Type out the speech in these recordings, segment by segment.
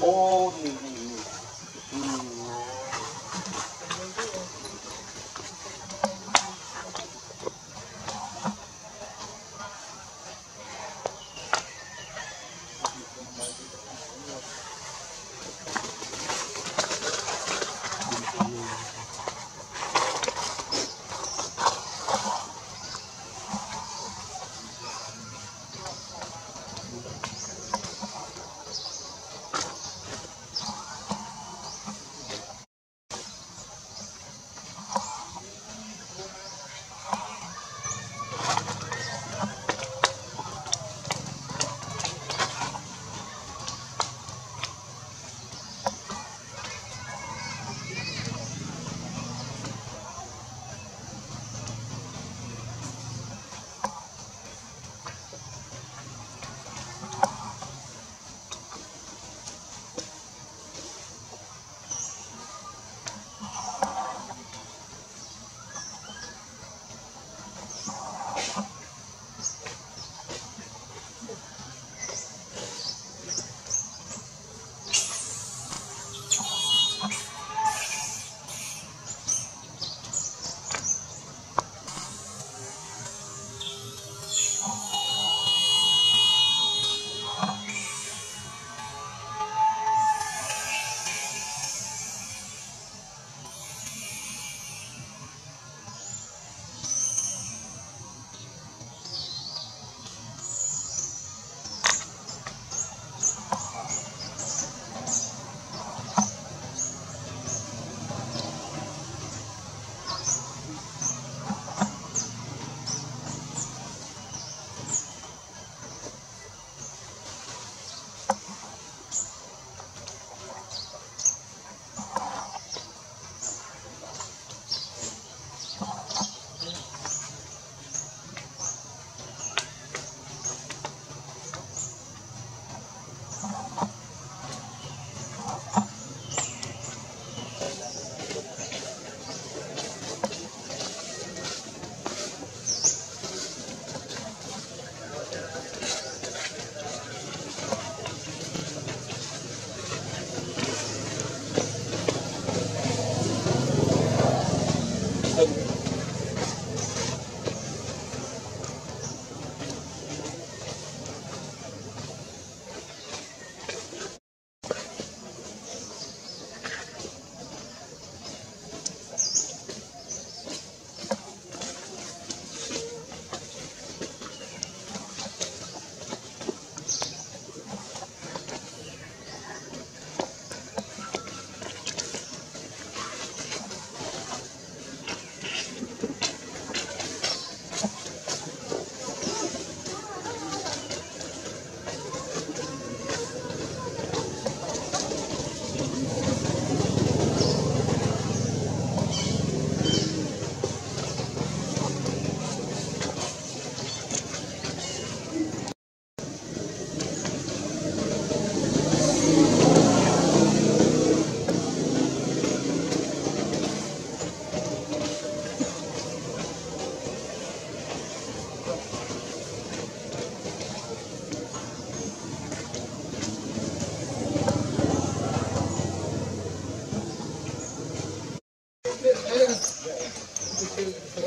おー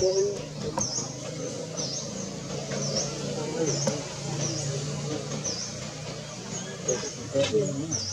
Thank you.